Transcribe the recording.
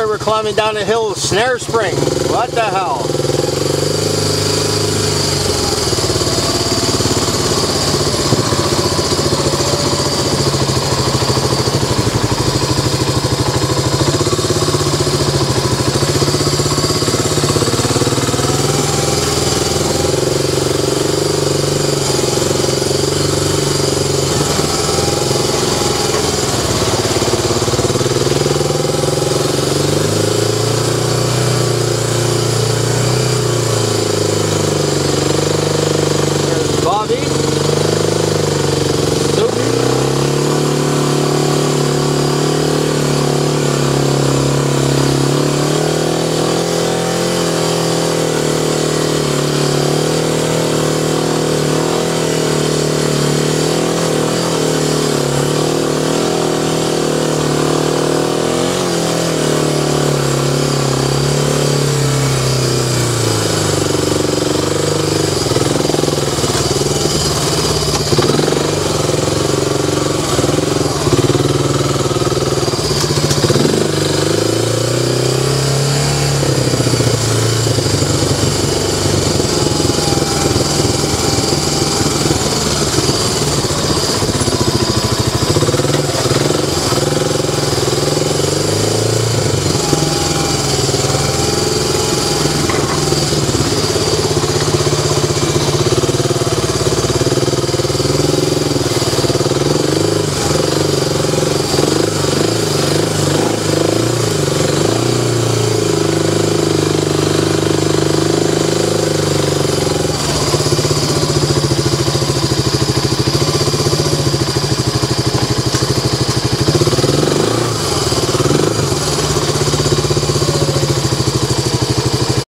there, we're climbing down a hill, Snare Spring. What the hell? Sobe. Sobe.